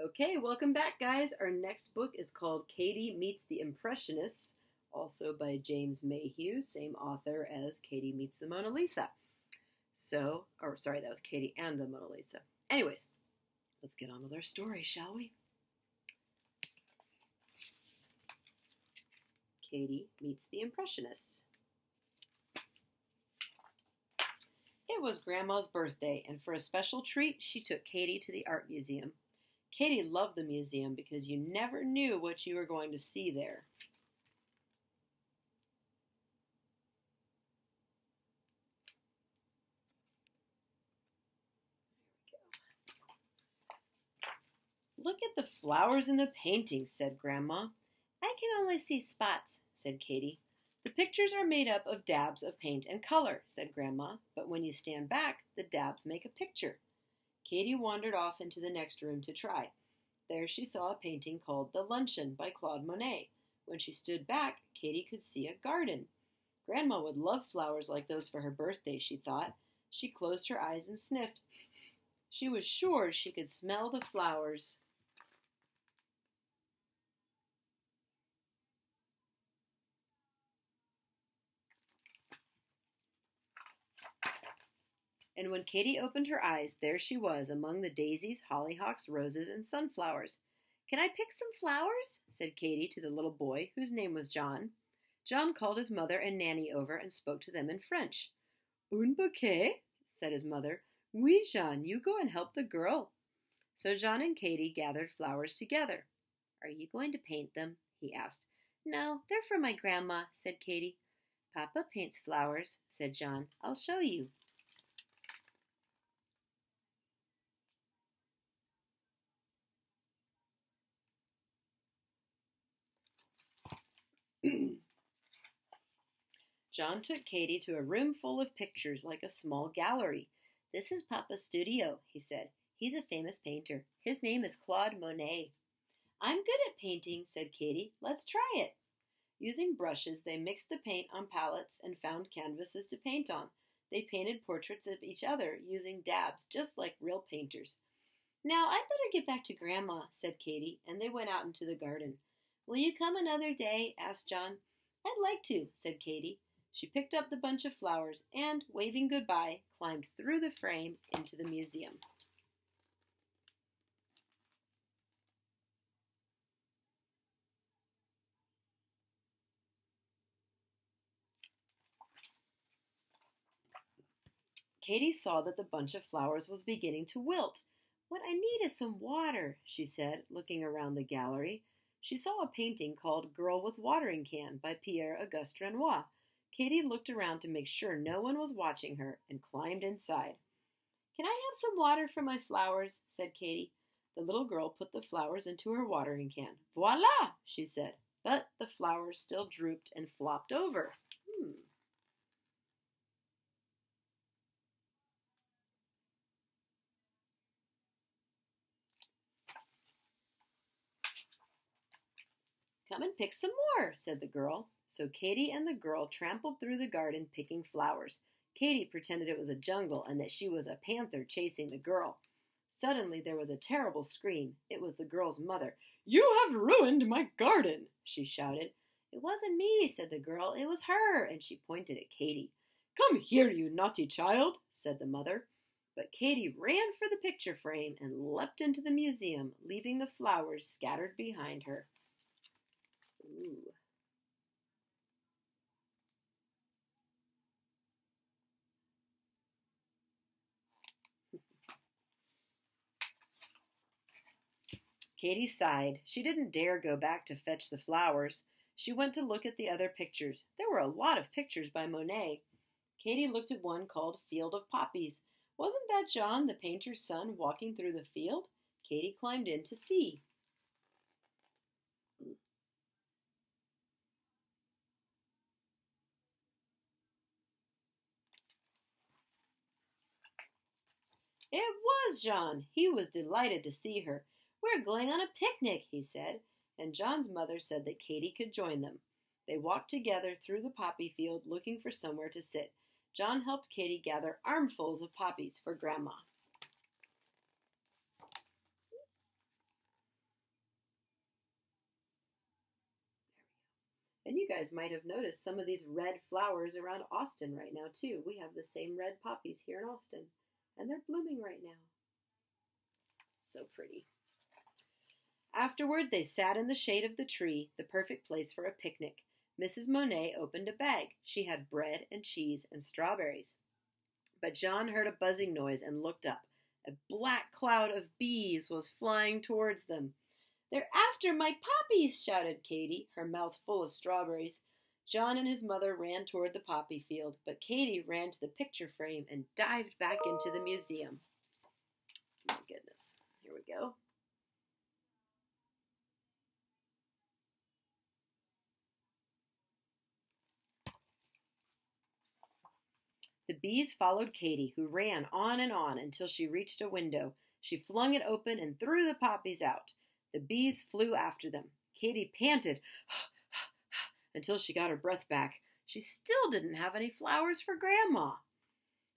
Okay, welcome back, guys. Our next book is called Katie Meets the Impressionists, also by James Mayhew, same author as Katie Meets the Mona Lisa. So, or sorry, that was Katie and the Mona Lisa. Anyways, let's get on with our story, shall we? Katie Meets the Impressionists. It was Grandma's birthday, and for a special treat, she took Katie to the art museum. Katie loved the museum because you never knew what you were going to see there. Look at the flowers in the painting, said Grandma. I can only see spots, said Katie. The pictures are made up of dabs of paint and color, said Grandma, but when you stand back, the dabs make a picture. Katie wandered off into the next room to try. There she saw a painting called The Luncheon by Claude Monet. When she stood back, Katie could see a garden. Grandma would love flowers like those for her birthday, she thought. She closed her eyes and sniffed. She was sure she could smell the flowers. And when Katie opened her eyes, there she was among the daisies, hollyhocks, roses, and sunflowers. Can I pick some flowers? said Katie to the little boy, whose name was John. John called his mother and Nanny over and spoke to them in French. Un bouquet? said his mother. Oui, Jean, you go and help the girl. So John and Katie gathered flowers together. Are you going to paint them? he asked. No, they're for my grandma, said Katie. Papa paints flowers, said John. I'll show you. John took Katie to a room full of pictures like a small gallery. This is Papa's studio, he said. He's a famous painter. His name is Claude Monet. I'm good at painting, said Katie. Let's try it. Using brushes, they mixed the paint on palettes and found canvases to paint on. They painted portraits of each other using dabs, just like real painters. Now I'd better get back to Grandma, said Katie, and they went out into the garden. Will you come another day? asked John. I'd like to, said Katie. She picked up the bunch of flowers and, waving goodbye, climbed through the frame into the museum. Katie saw that the bunch of flowers was beginning to wilt. What I need is some water, she said, looking around the gallery. She saw a painting called Girl with Watering Can by Pierre Auguste Renoir. Katie looked around to make sure no one was watching her and climbed inside. Can I have some water for my flowers? said Katie. The little girl put the flowers into her watering can. Voila! she said. But the flowers still drooped and flopped over. Come and pick some more, said the girl. So Katie and the girl trampled through the garden picking flowers. Katie pretended it was a jungle and that she was a panther chasing the girl. Suddenly there was a terrible scream. It was the girl's mother. You have ruined my garden, she shouted. It wasn't me, said the girl. It was her, and she pointed at Katie. Come here, you naughty child, said the mother. But Katie ran for the picture frame and leapt into the museum, leaving the flowers scattered behind her. Katie sighed. She didn't dare go back to fetch the flowers. She went to look at the other pictures. There were a lot of pictures by Monet. Katie looked at one called Field of Poppies. Wasn't that John, the painter's son, walking through the field? Katie climbed in to see. It was John. He was delighted to see her. We're going on a picnic, he said, and John's mother said that Katie could join them. They walked together through the poppy field looking for somewhere to sit. John helped Katie gather armfuls of poppies for Grandma. And you guys might have noticed some of these red flowers around Austin right now, too. We have the same red poppies here in Austin, and they're blooming right now. So pretty. Afterward, they sat in the shade of the tree, the perfect place for a picnic. Mrs. Monet opened a bag. She had bread and cheese and strawberries. But John heard a buzzing noise and looked up. A black cloud of bees was flying towards them. They're after my poppies, shouted Katie, her mouth full of strawberries. John and his mother ran toward the poppy field, but Katie ran to the picture frame and dived back into the museum. My goodness. Here we go. The bees followed Katie, who ran on and on until she reached a window. She flung it open and threw the poppies out. The bees flew after them. Katie panted until she got her breath back. She still didn't have any flowers for Grandma.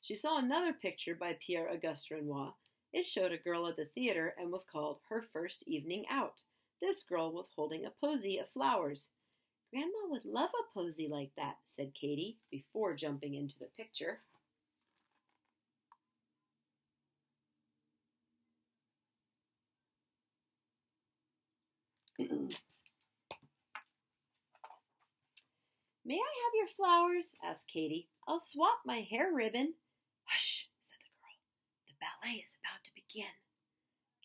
She saw another picture by Pierre Auguste Renoir. It showed a girl at the theater and was called Her First Evening Out. This girl was holding a posy of flowers. Would love a posy like that, said Katie before jumping into the picture. May I have your flowers? asked Katie. I'll swap my hair ribbon. Hush, said the girl. The ballet is about to begin.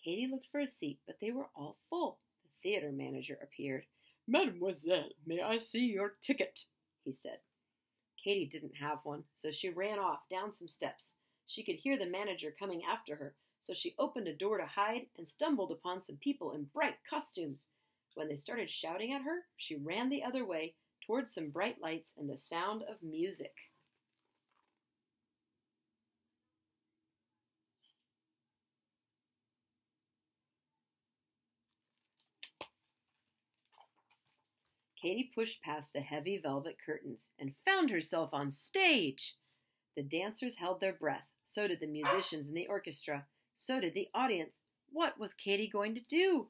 Katie looked for a seat, but they were all full. The theater manager appeared. Mademoiselle, may I see your ticket? he said. Katie didn't have one, so she ran off down some steps. She could hear the manager coming after her, so she opened a door to hide and stumbled upon some people in bright costumes. When they started shouting at her, she ran the other way towards some bright lights and the sound of music. Katie pushed past the heavy velvet curtains and found herself on stage. The dancers held their breath. So did the musicians in the orchestra. So did the audience. What was Katie going to do?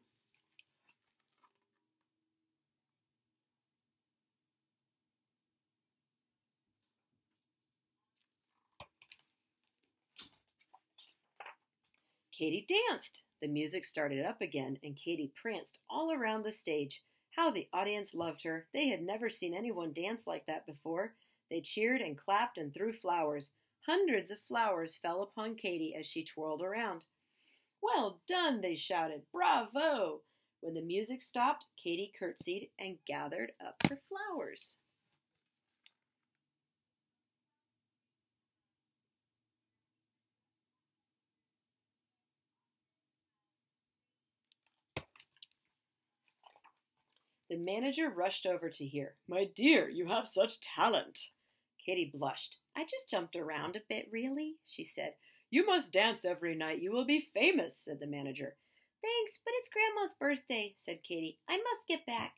Katie danced. The music started up again, and Katie pranced all around the stage. How the audience loved her. They had never seen anyone dance like that before. They cheered and clapped and threw flowers. Hundreds of flowers fell upon Katie as she twirled around. Well done, they shouted. Bravo! When the music stopped, Katie curtsied and gathered up her flowers. The manager rushed over to hear. My dear, you have such talent. Katie blushed. I just jumped around a bit, really, she said. You must dance every night. You will be famous, said the manager. Thanks, but it's Grandma's birthday, said Katie. I must get back.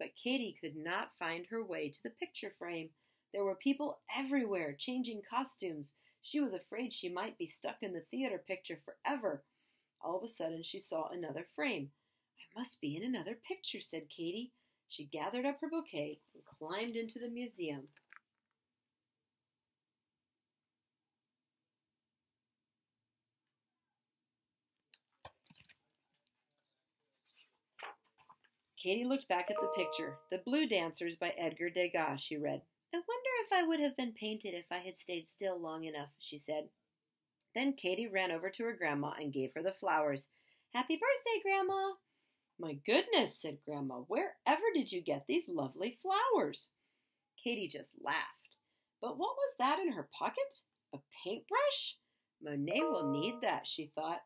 But Katie could not find her way to the picture frame. There were people everywhere, changing costumes. She was afraid she might be stuck in the theater picture forever. All of a sudden, she saw another frame. Must be in another picture, said Katie. She gathered up her bouquet and climbed into the museum. Katie looked back at the picture. The Blue Dancers by Edgar Degas, she read. I wonder if I would have been painted if I had stayed still long enough, she said. Then Katie ran over to her grandma and gave her the flowers. Happy birthday, Grandma! My goodness, said Grandma, wherever did you get these lovely flowers? Katie just laughed. But what was that in her pocket? A paintbrush? Monet will need oh. that, she thought.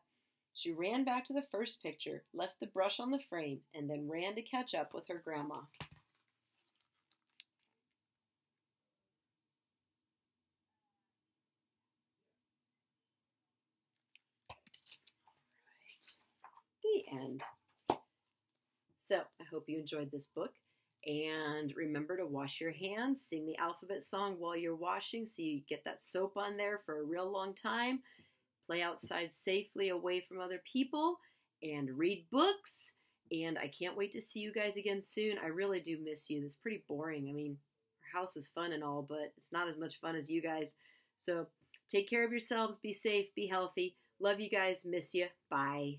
She ran back to the first picture, left the brush on the frame, and then ran to catch up with her grandma. the end. So I hope you enjoyed this book. And remember to wash your hands, sing the alphabet song while you're washing so you get that soap on there for a real long time play outside safely away from other people, and read books And I can't wait to see you guys again soon. I really do miss you. Is pretty boring. I mean, our house is fun and all, but it's not as much fun as you guys. So take care of yourselves. Be safe. Be healthy. Love you guys. Miss you. Bye.